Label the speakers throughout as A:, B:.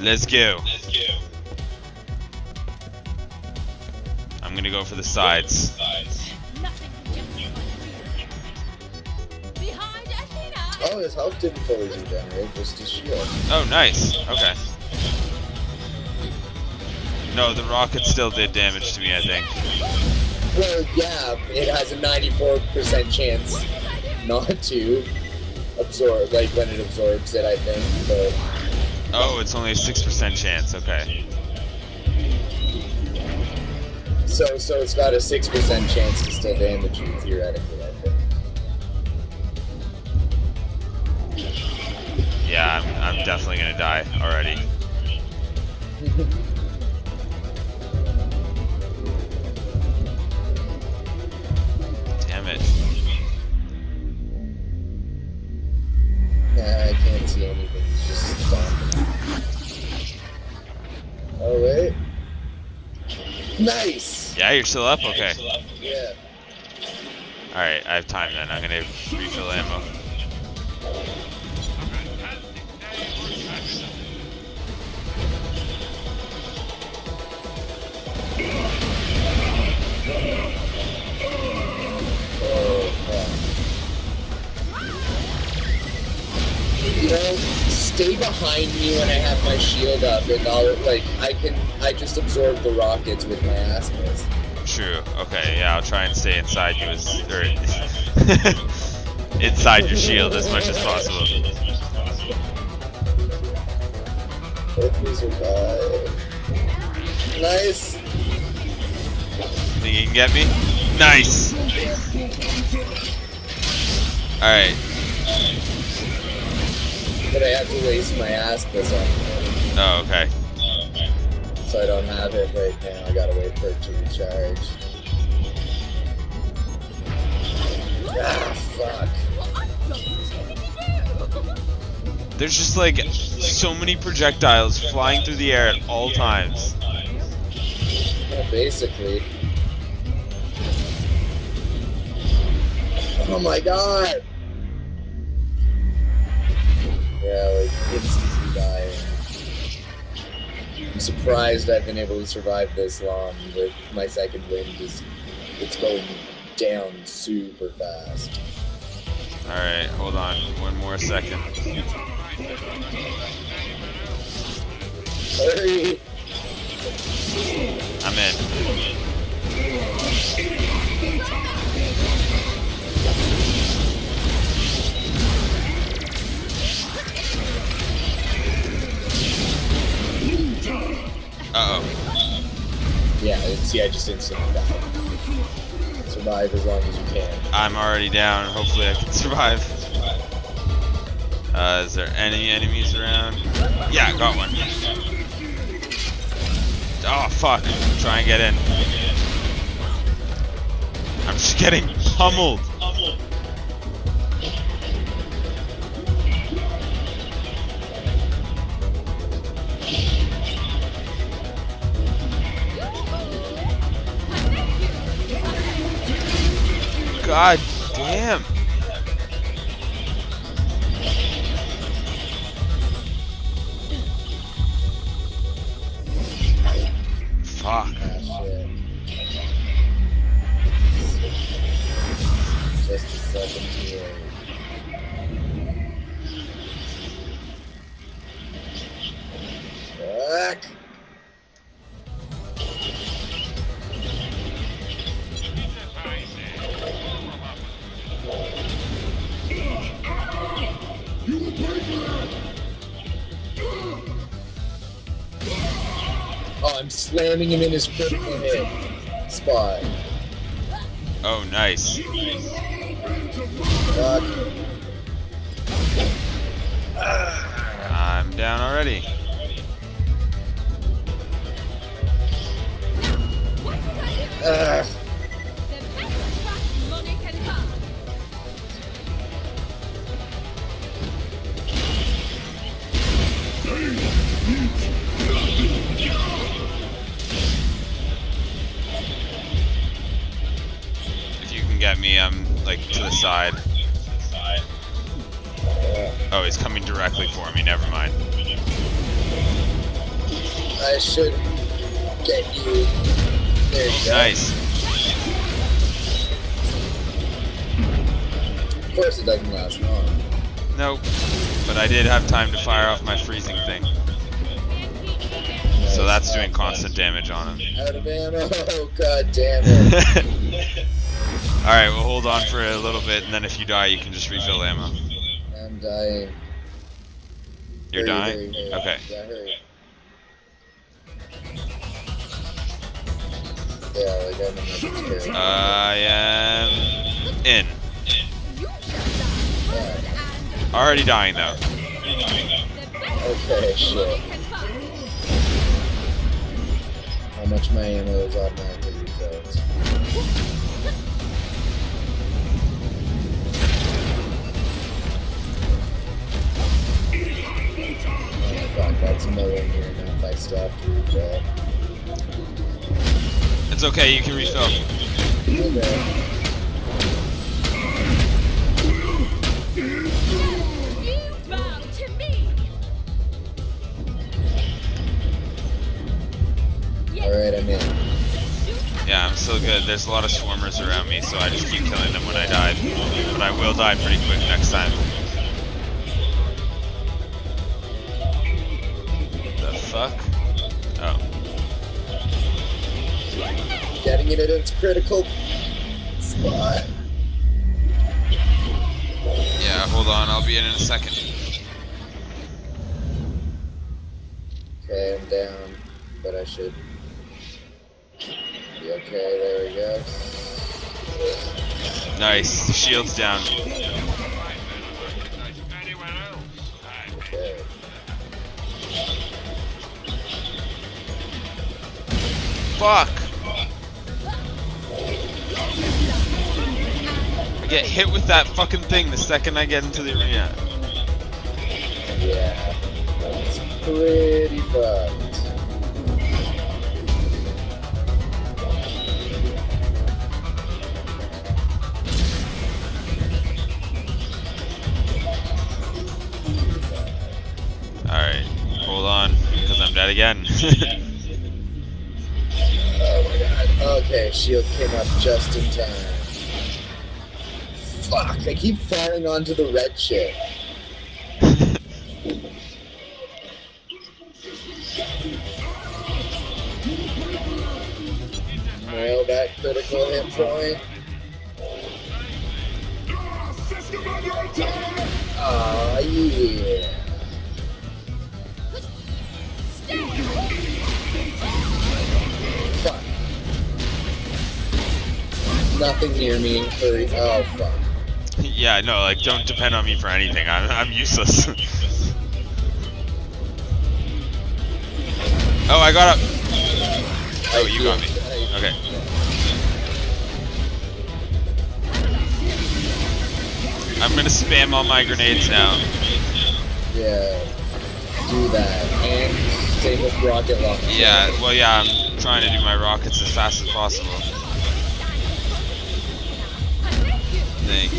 A: Let's go. I'm gonna go for the sides.
B: Nothing can justify the Behind Athena!
C: Oh, his health didn't fully regenerate, just his shield.
A: Oh, nice. Okay. No, the rocket still did damage to me, I think.
C: Well, yeah, it has a 94% chance not to absorb, like when it absorbs it, I think. But
A: Oh, it's only a 6% chance. Okay.
C: so, so it's got a 6% chance to still damage you theoretically. I think.
A: Yeah, I'm, I'm definitely gonna die already. Damn it.
C: Nah, I can't see anything. Nice.
A: Yeah, you're still up? Okay.
C: Yeah.
A: Alright, I have time then. I'm gonna refill ammo.
C: You know, stay behind me when I have my shield up, and I'll like I can I just absorbed the rockets with my Aspis.
A: True. Okay, yeah, I'll try and stay inside you as or inside your shield as much as possible.
C: Survive. Nice.
A: Think you can get me? Nice. Alright.
C: But I have to waste my ass on
A: Oh, okay.
C: So I don't have it right now. I gotta wait for it to recharge. Ah, fuck.
B: Well, I'm just taking you
A: There's just like so many projectiles flying through the air at all times.
C: Yeah, basically. Oh my god! Yeah, like dying. I'm surprised I've been able to survive this long. With my second wind is it's going down super fast.
A: Alright, hold on. One more second.
C: Hurry!
A: I'm in. Uh oh.
C: Yeah, see, I just instantly died. Survive as long as you can.
A: I'm already down. Hopefully I can survive. Uh, is there any enemies around? Yeah, got one. Oh, fuck. Try and get in. I'm just getting pummeled. God
C: slamming him in his critical hit spot.
A: Oh, nice. I'm down already.
C: Ugh.
A: Me, I'm like to the side. Oh, he's coming directly for me. Never mind.
C: I should get you. There you go.
A: Nice.
C: Of course, it doesn't last long.
A: Nope. But I did have time to fire off my freezing thing. So that's doing constant damage on him.
C: Out of ammo. God damn it.
A: Alright, we'll hold on for a little bit, and then if you die, you can just refill ammo.
C: I'm dying.
A: You're
C: Hurry,
A: dying?
C: hurry, hurry.
A: Okay.
C: Yeah, hurry. Yeah, like I'm in the terrible.
A: I am in. Already dying though.
C: Okay, shit. How much my ammo is automatically refilled? Fuck, that's nowhere near enough. I still have to refill.
A: It's okay, you can refill.
C: Okay.
B: You bow to me.
C: Alright, I'm in.
A: Yeah, I'm still good. There's a lot of swarmers around me, so I just keep killing them when I die. But I will die pretty quick next time.
C: It its critical spot.
A: Yeah, hold on, I'll be in in a second.
C: Okay, I'm down, but I should be okay. There we go.
A: Nice, the shield's down.
C: Okay.
A: Fuck! Get hit with that fucking thing the second I get into the arena.
C: Yeah, that's pretty fucked.
A: Alright, hold on, because I'm dead again.
C: Oh my god. Okay, shield came up just in time. Fuck, I keep falling onto the red shit. Nail that critical hit point. Aw, yeah. Nothing near me. Hurry. Oh, fuck.
A: Yeah, no, like, don't depend on me for anything. I'm, I'm useless. oh, I got up. Oh, you got me. Okay. I'm gonna spam all my grenades now.
C: Yeah. Do that. And save with rocket launcher.
A: Yeah, well, yeah, I'm trying to do my rockets as fast as possible. Thank you.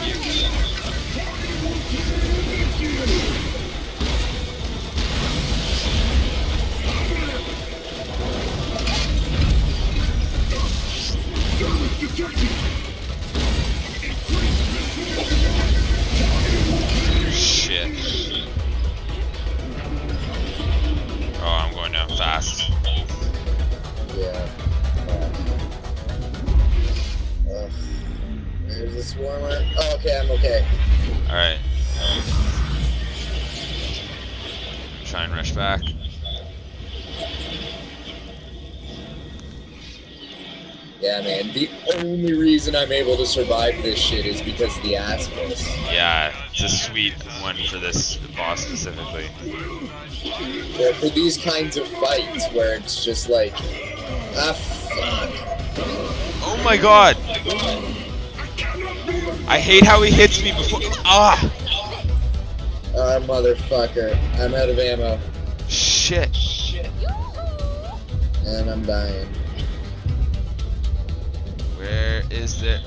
A: Shit. Oh, I'm going down fast.
C: Yeah. There's a swarmer. Oh, okay, I'm okay.
A: Alright. Try and rush back.
C: Yeah, man. The only reason I'm able to survive this shit is because of the Aspis.
A: Yeah, it's a sweet one for this boss specifically.
C: Where for these kinds of fights where it's just like, ah, fuck.
A: Oh my god! I hate how he hits me before. Ah!
C: Ah, motherfucker. I'm out of ammo.
A: Shit. Shit.
C: And I'm dying.
A: Where is it?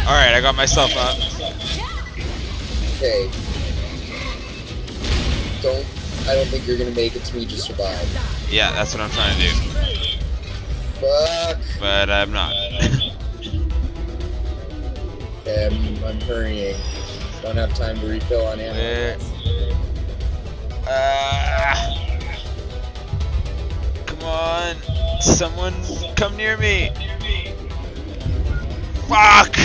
A: Alright, I got myself up.
C: Okay. Don't I don't think you're gonna make it to me to survive.
A: Yeah, that's what I'm trying to do.
C: Fuck.
A: But I'm not.
C: Okay, I'm, I'm hurrying. Don't have time to refill on ammo.
A: Where? Ah. come on. Someone come near me. Fuck!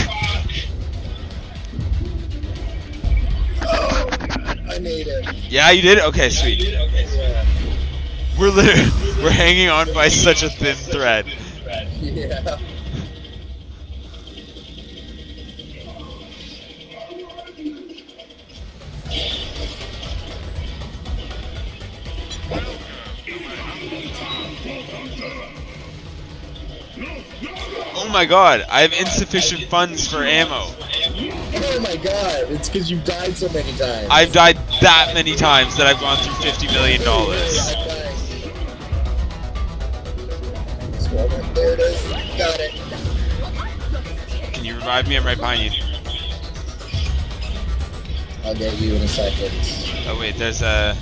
C: I made it.
A: Yeah, you did? It? Okay, sweet.
C: Yeah.
A: We're literally, we're hanging on by such a thin thread.
C: Yeah.
A: My god, I have insufficient funds for ammo.
C: Oh my god, it's because you've died so many times.
A: I've died that many times that I've gone through $50 million.
C: There it is. Got it.
A: Can you revive me? I'm right behind you.
C: I'll get you in a second.
A: Oh wait, there's a...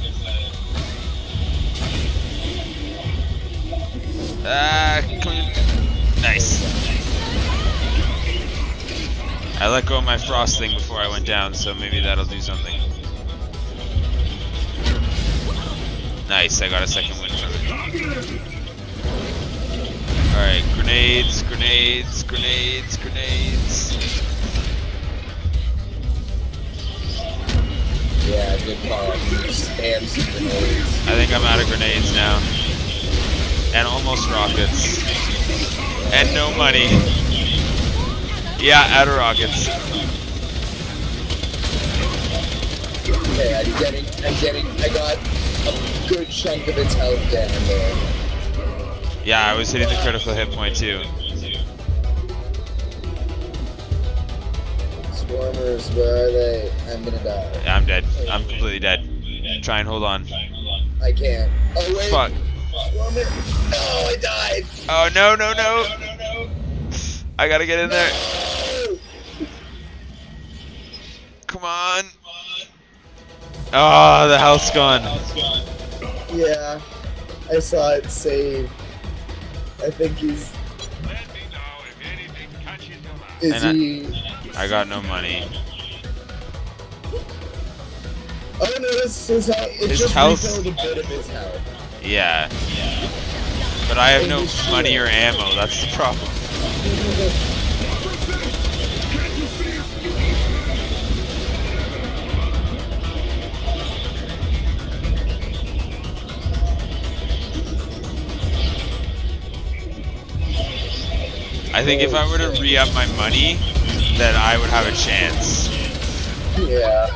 A: Ah, come. Nice. I let go of my frost thing before I went down, so maybe that'll do something. Nice, I got a second win from it. Alright, grenades, grenades, grenades, grenades.
C: Yeah, good call. Spam some grenades.
A: I think I'm out of grenades now. And almost rockets. And no money. Yeah, out of rockets.
C: Okay, I'm getting, I'm getting, I got a good chunk of its health down there.
A: Yeah, I was hitting the critical hit point too.
C: Swarmers, where are they? I'm gonna die.
A: I'm dead. I'm completely dead. Try and hold on.
C: I can't. Oh wait.
A: Fuck.
C: Swarmer. No, I died.
A: Oh no no no! I gotta get in there.
C: No!
A: Come on. Oh, the house's gone.
C: Yeah, I saw it save. I think he's. Is
A: And I-
C: he?
A: I got no money.
C: Oh no, this is how it
A: His
C: just
A: health-
C: a bit of his health.
A: Yeah. But I have no money or ammo. That's the problem. I think if I were to re-up my money, then I would have a chance.
C: Yeah,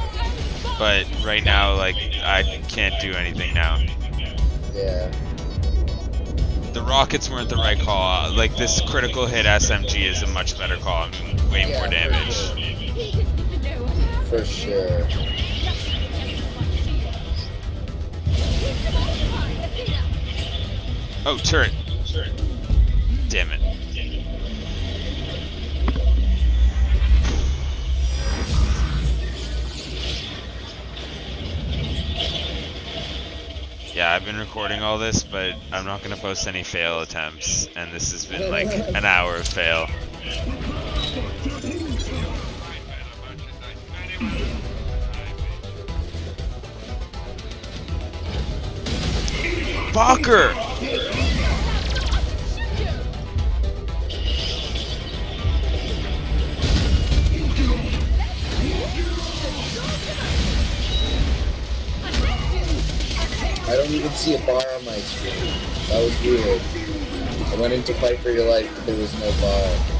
A: But right now, like, I can't do anything now.
C: yeah.
A: The rockets weren't the right call. Like, this critical hit SMG is a much better call. and Way
C: Yeah,
A: more
C: for
A: damage.
C: sure. For sure.
A: Oh, turret. Damn it. Recording all this, but I'm not gonna post any fail attempts, and this has been like an hour of fail. Fucker!
C: See a bar on my screen. That was weird. I went into fight for your life, but there was no bar.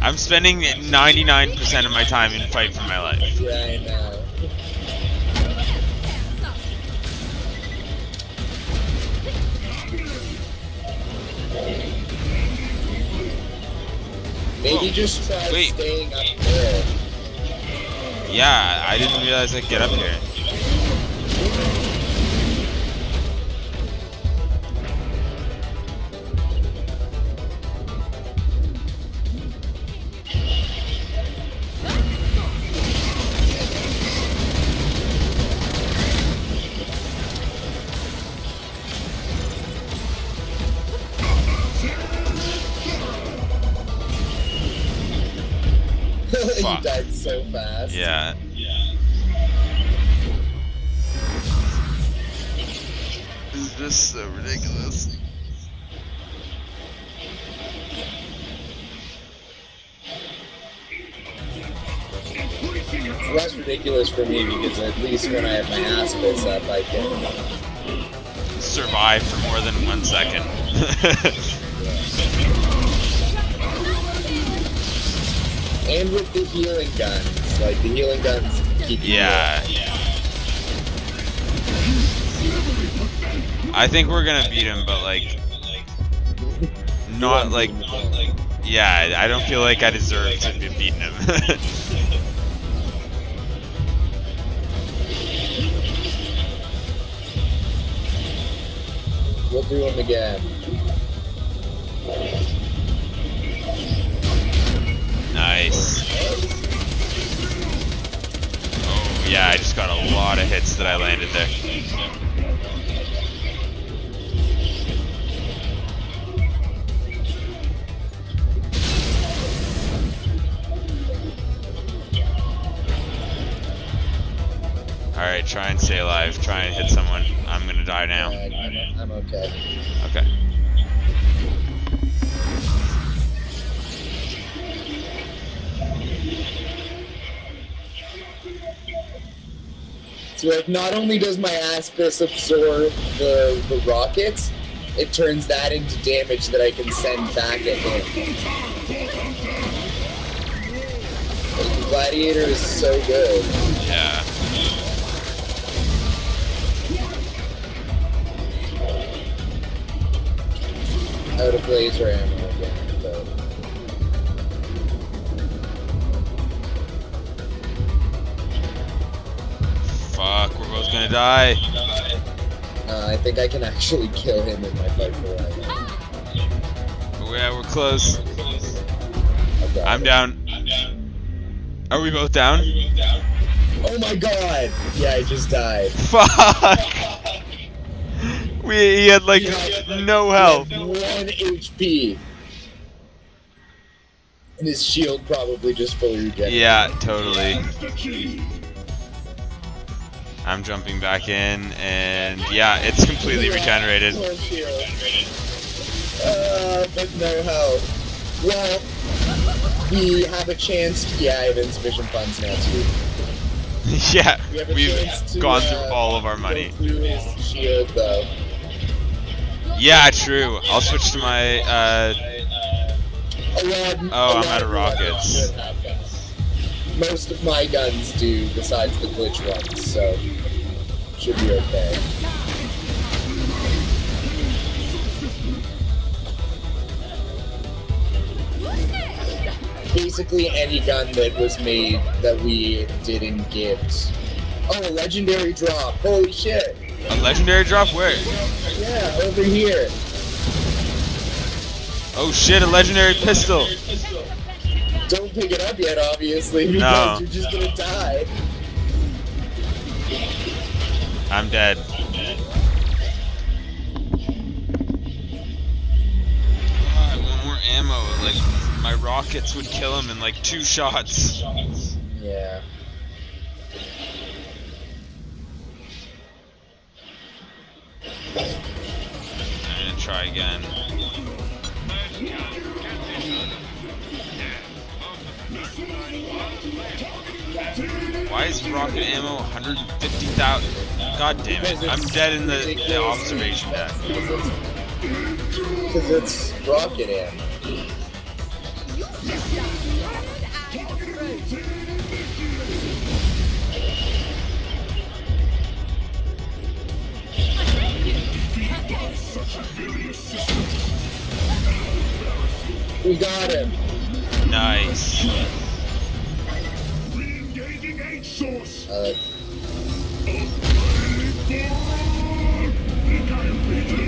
A: I'm spending 99% of my time in fight for my life.
C: Right now. Maybe just try
A: Wait.
C: staying up there.
A: Yeah, I didn't realize I'd get up here.
C: Fast.
A: Yeah. Is this so ridiculous?
C: It's less ridiculous for me because at least when I have my Aspis up, I can.
A: Survive for more than one second.
C: And with the healing guns, like the healing guns keep you
A: yeah. I think we're gonna beat him, but like, not like, yeah, I don't feel like I deserve to be beating him.
C: We'll do them again.
A: nice. Yeah, I just got a lot of hits that I landed there. Alright, try and stay alive. Try and hit someone. I'm gonna die now.
C: I'm okay.
A: Okay.
C: So like, not only does my Aspis absorb the the rockets, it turns that into damage that I can send back at him. Like, Gladiator is so good.
A: Yeah.
C: Out of laser ammo
A: Fuck, we're both gonna die.
C: uh, I think I can actually kill him in my fight for life.
A: Oh, yeah, we're close.
C: I've got
A: I'm down. Are we both down?
C: Oh my god! Yeah, I just died.
A: Fuck! We he had like
C: Yeah.
A: no health.
C: One HP. And his shield probably just fully regenerated.
A: Yeah, totally. I'm jumping back in, and yeah, it's completely regenerated.
C: Uh, but no health. Well, we have a chance. To, yeah, I have insufficient funds now too.
A: yeah,
C: We have
A: we've
C: to,
A: gone
C: uh,
A: through all of our money.
C: Go through his shield.
A: Yeah, true. I'll switch to my. Uh, Oh, I'm out of rockets.
C: should have guns. Most of my guns do, besides the glitch ones, so should be okay. Basically, any gun that was made that we didn't get. Oh, a legendary drop! Holy shit!
A: a legendary drop? Where?
C: Yeah, over here.
A: Oh shit, a legendary pistol.
C: Don't pick it up yet, obviously, because
A: No.
C: you're just gonna die.
A: I'm dead. I want more ammo. Like, my rockets would kill him in like two shots.
C: Yeah.
A: I'm gonna try again. Why is rocket ammo 150,000? God damn it. I'm dead in the, the observation deck.
C: Because it's rocket ammo. We got him.
A: Nice. Oh,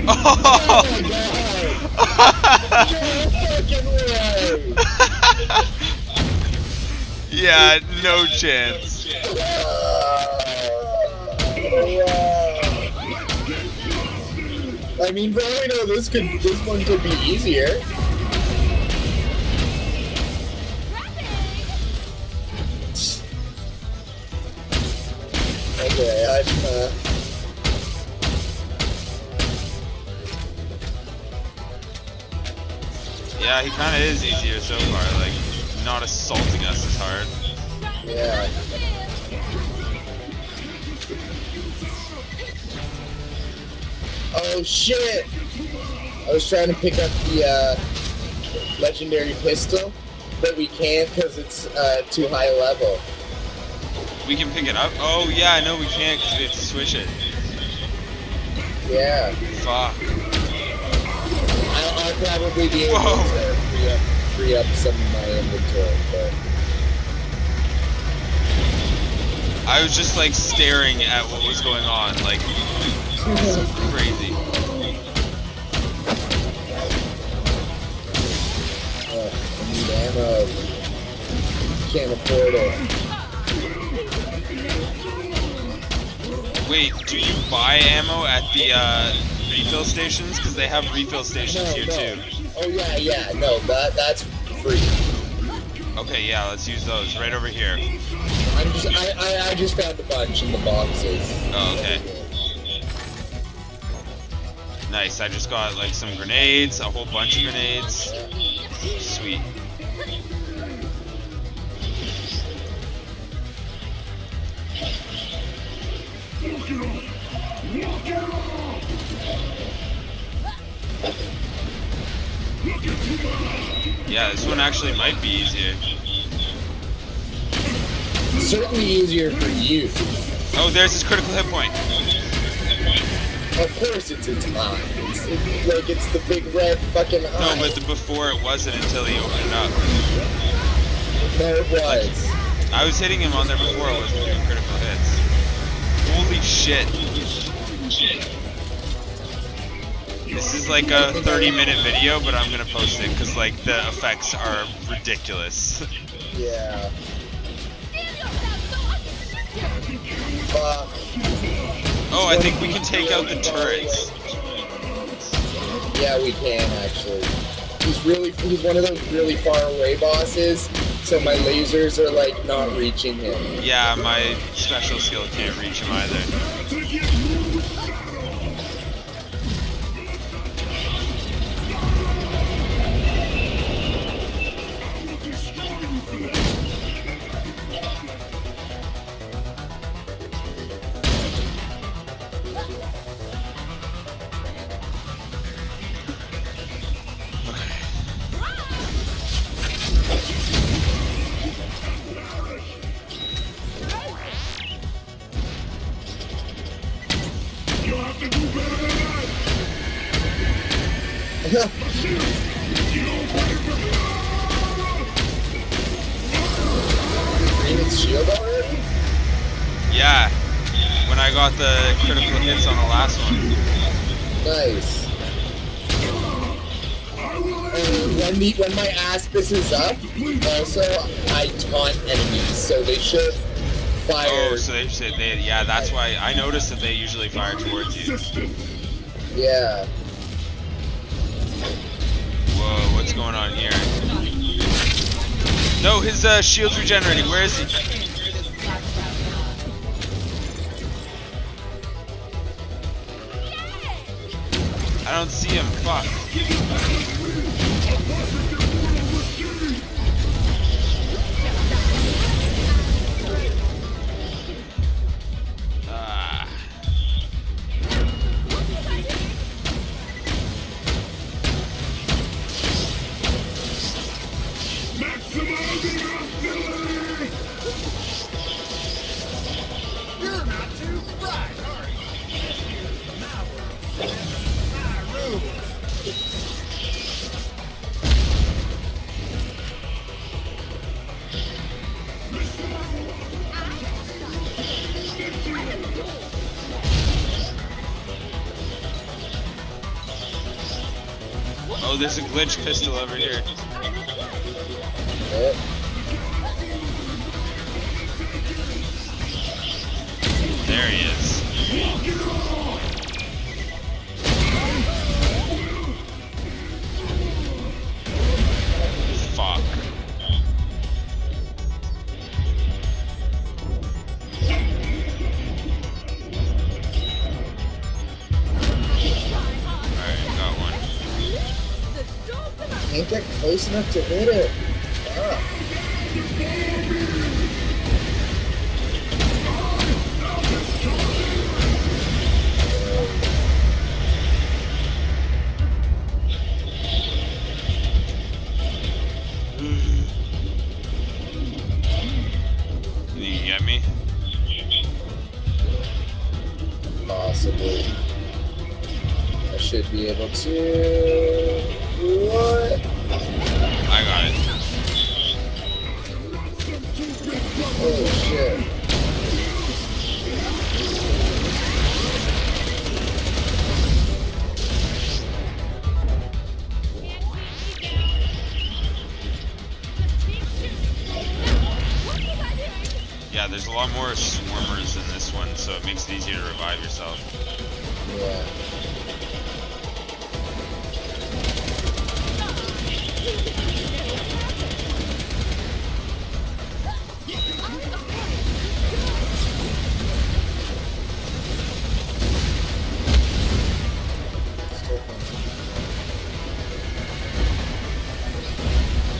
A: yeah, no chance.
C: I mean, for all we know, this could this one could be easier. Okay,
A: Yeah, he kind of is easier so far. Like, not assaulting us as hard.
C: yeah. Oh shit! I was trying to pick up the uh, legendary pistol, but we can't because it's uh, too high a level.
A: We can pick it up. Oh yeah, I know we can't because we have to switch it.
C: Yeah.
A: Fuck.
C: I'll, I'll probably be able
A: Whoa.
C: to free up, free up some of my inventory, but
A: I was just like staring at what was going on. Like, so crazy.
C: uh, I need ammo. Can't afford it.
A: Wait, do you buy ammo at the uh, refill stations? Because they have refill stations
C: No,
A: here
C: no.
A: too.
C: Oh yeah, yeah. No, that that's free.
A: Okay, yeah, let's use those right over here.
C: I'm just I, I, I just found a bunch in the boxes.
A: Oh, okay. Nice. I just got like some grenades, a whole bunch of grenades. Sweet. Yeah, this one actually might be easier.
C: Certainly easier for you.
A: Oh, there's his critical hit point.
C: Of course, it's its eye. It's it, like it's the big red fucking
A: No, but the, before it wasn't until he opened up.
C: there it was.
A: I was hitting him on there before it wasn't doing critical. Holy shit. This is like a 30 minute video, but I'm gonna post it because like the effects are ridiculous.
C: Yeah.
B: Stand yourself so I can shoot you.
C: Fuck.
A: Oh, I think we can take out the turrets.
C: Yeah, we can actually. He's really he's one of those really far away bosses, so my lasers are like not reaching him.
A: Yeah, my special skill can't reach him either. Got the critical hits on the last one.
C: Nice. And when the when my aspis is up, also I taunt enemies, so they should fire.
A: Oh, so they said they, yeah, that's why I noticed that they usually fire towards you.
C: yeah.
A: Whoa, what's going on here? No, his uh, shield's regenerating. Where is he? I don't see him. Fuck. Oh, there's a glitch pistol over here. There he is.
B: Are
C: Can't get close
A: there's a lot more swarmers in this one, so it makes it easier to revive yourself.
C: Yeah.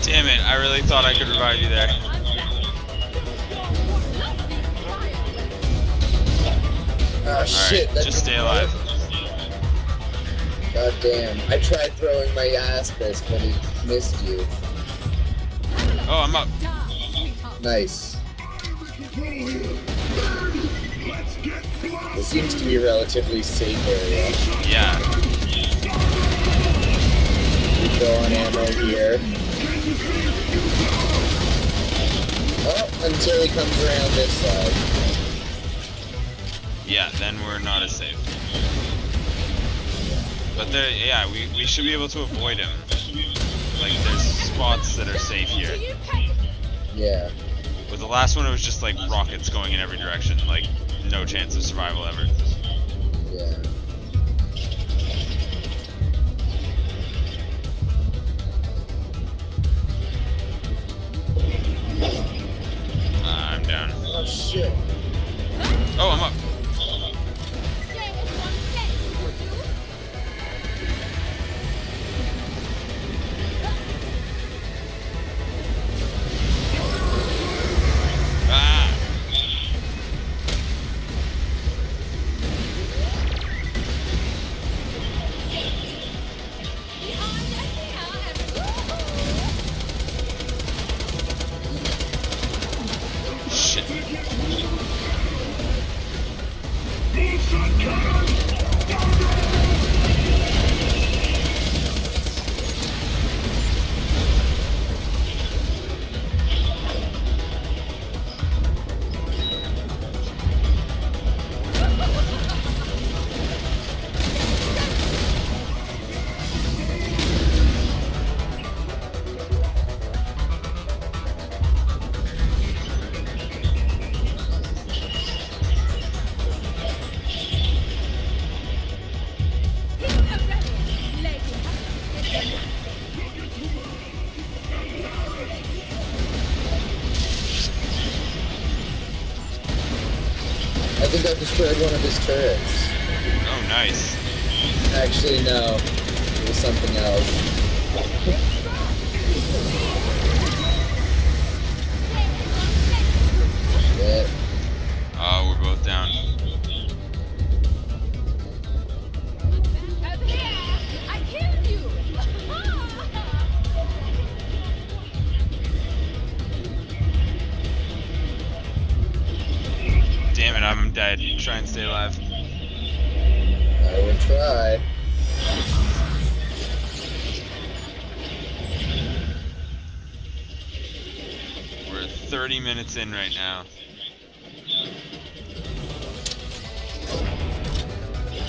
A: Damn it, I really thought I could revive you there.
C: Ah, shit. That
A: just stay alive.
C: God damn. I tried throwing my Aspis, but it missed you.
A: Oh, I'm up.
C: Nice.
D: Let's get close.
C: This seems to be a relatively safe area.
A: Yeah.
C: We go on ammo here. Oh, until he comes around this side.
A: Yeah, then we're not as safe. But there, yeah, we, we should be able to avoid him. Like, there's spots that are safe here.
C: Yeah.
A: With the last one, it was just like rockets going in every direction. Like, no chance of survival ever.
C: Yeah.
A: Uh, I'm down.
C: Oh shit.
A: Oh, I'm up.
C: Destroyed one of his turrets.
A: Oh, nice.
C: Actually, no. It was something else. Shit.
A: Oh, we're both down. try and stay alive.
C: I will try.
A: We're 30 minutes in right now.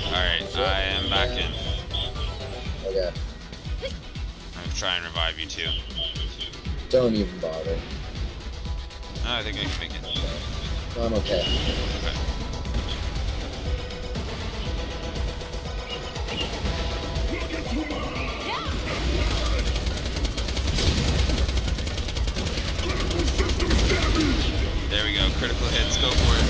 A: Alright, I am back in.
C: Okay.
A: I'm trying to revive you too.
C: Don't even bother.
A: No, I think I can make it.
C: I'm okay.
A: Okay. critical hits, go for it.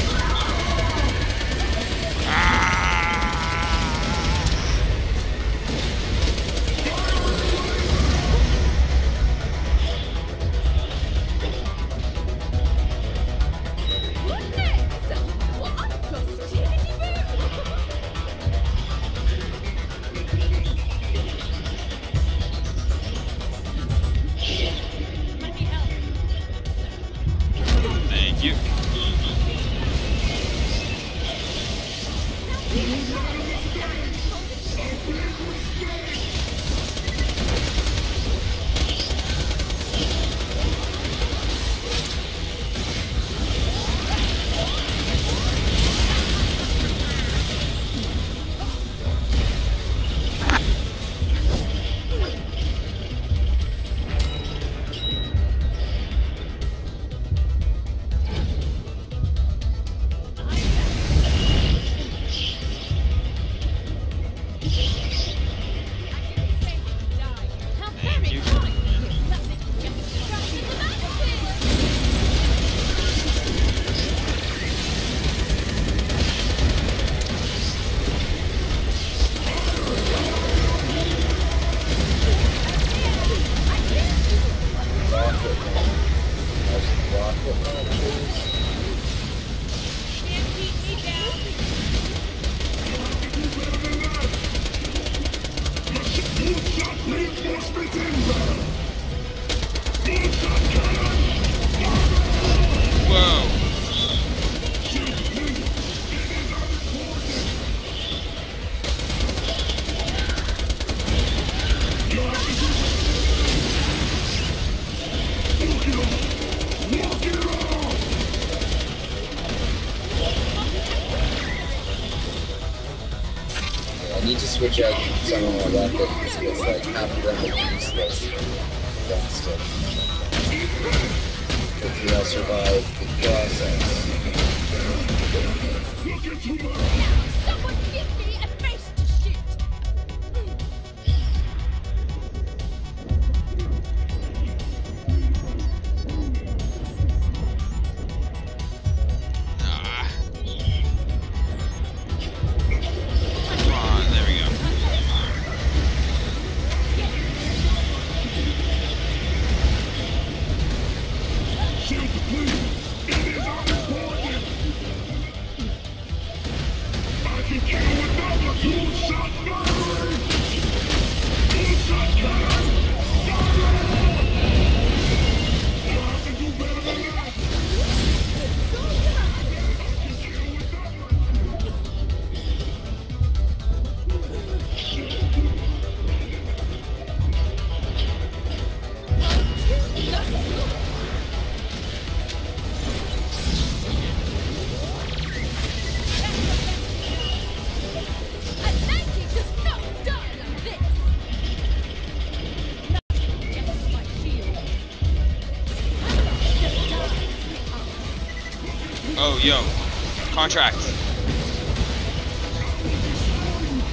A: Contract.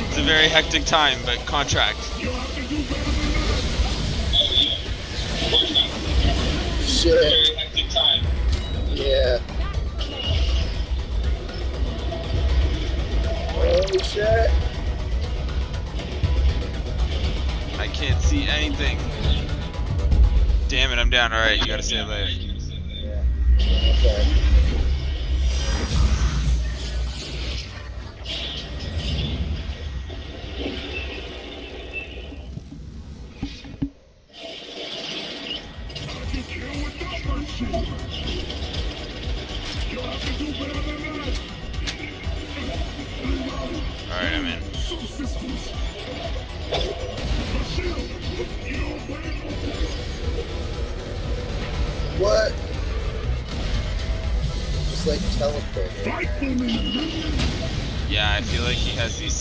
A: It's a very hectic time, but contract.
C: Shit. Yeah. Holy shit.
A: I can't see anything. Damn it, I'm down. Alright, you gotta stay late.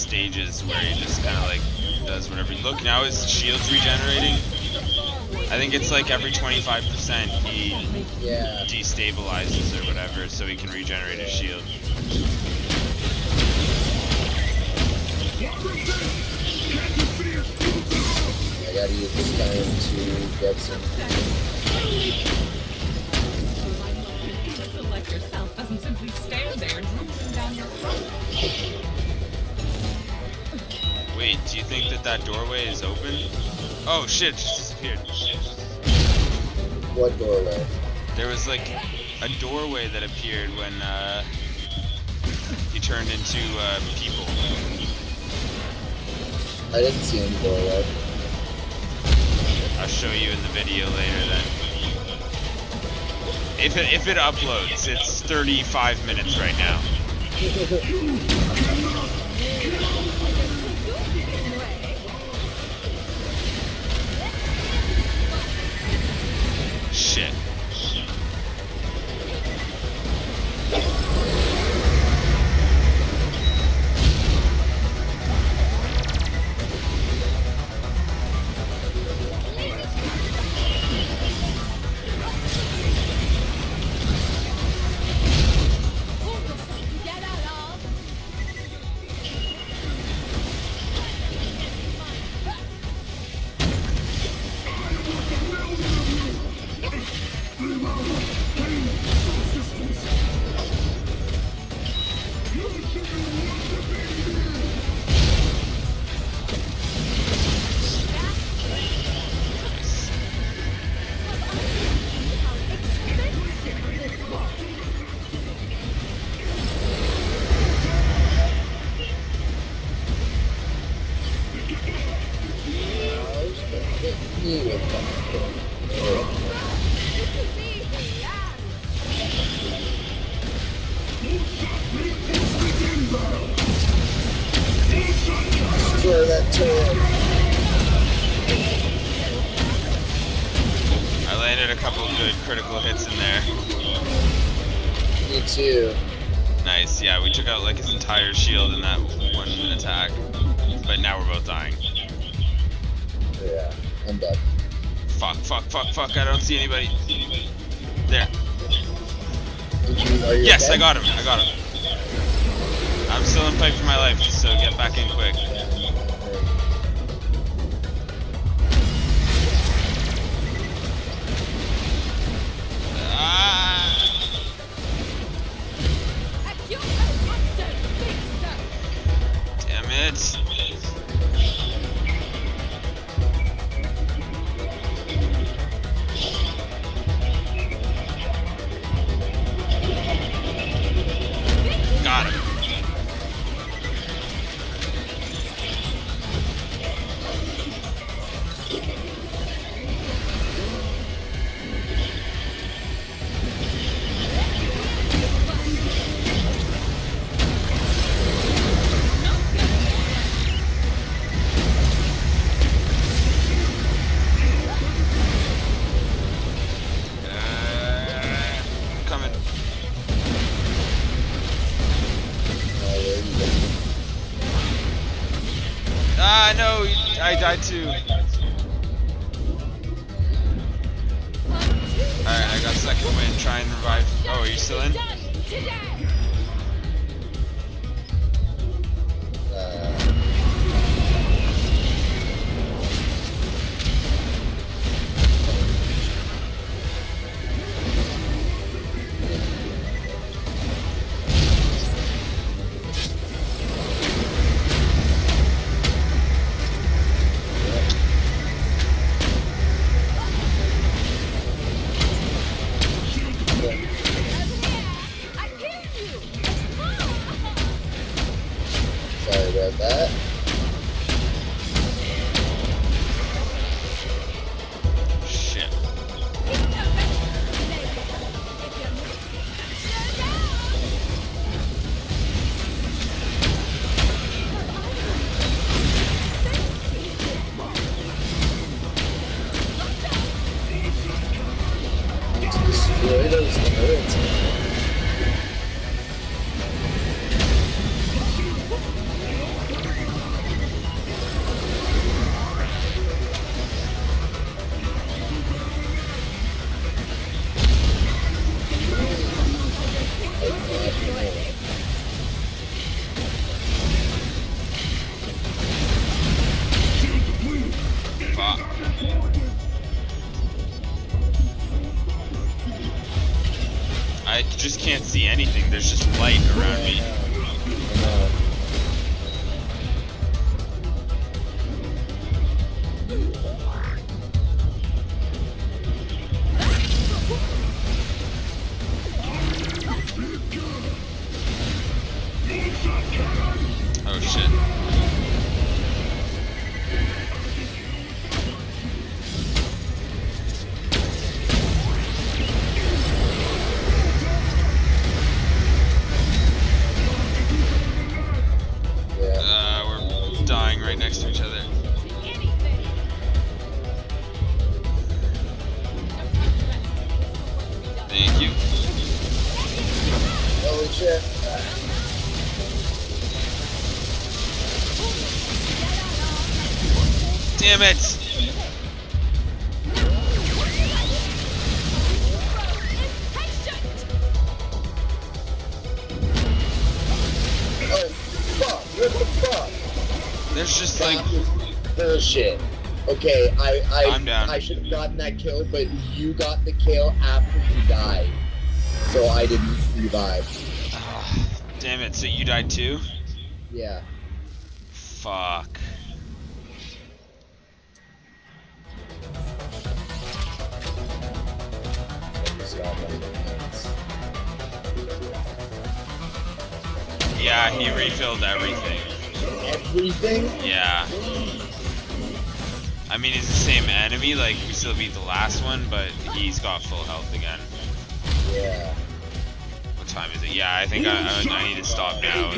A: stages where he just kind of like does whatever. Look, now his shield's regenerating. I think it's like every 25% he destabilizes or whatever so he can regenerate his shield.
C: I gotta use this time to get some...
A: do you think that that doorway is open? Oh shit, it just disappeared.
C: What doorway?
A: There was like a doorway that appeared when uh, he turned into uh, people.
C: I didn't see any doorway.
A: I'll show you in the video later then. If it, if it uploads, it's 35 minutes right now. Shit.
C: That.
A: I landed a couple of good critical hits in there.
C: Me too.
A: Nice, yeah, we took out like his entire shield in that one attack. But now we're both dying.
C: Yeah, I'm dead.
A: Fuck, fuck, fuck, fuck, I don't see anybody. There.
C: You, you
A: Yes,
C: okay?
A: I got him, I got him. I'm still in fight for my life, so get back in quick. No, I died too. Alright, I got second wind. Try and revive. Oh, are you still in? Like
C: bullshit. Okay, I I
A: I'm down.
C: I should have gotten that kill, but you got the kill after you died, so I didn't revive.
A: ah, damn it. So you died too?
C: Yeah.
A: Fuck.
C: Stop on the hands.
A: Yeah, he refilled everything.
C: Everything?
A: Yeah. I mean, he's the same enemy. Like we still beat the last one, but he's got full health again.
C: Yeah.
A: What time is it? Yeah, I think I, I, I need to stop now.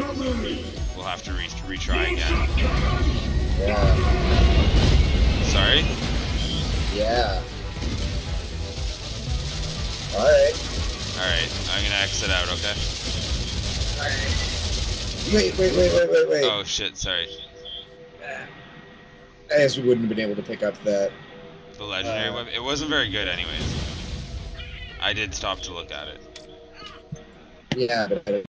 A: We'll have to re- retry again.
C: Yeah.
A: Sorry.
C: Yeah. Alright.
A: All right, I'm gonna exit out. Okay.
C: Wait, wait, wait, wait, wait, wait.
A: Oh shit. Sorry.
C: I guess we wouldn't have been able to pick up that.
A: The legendary
C: Uh,
A: weapon. It wasn't very good, anyways. I did stop to look at it.
C: Yeah, but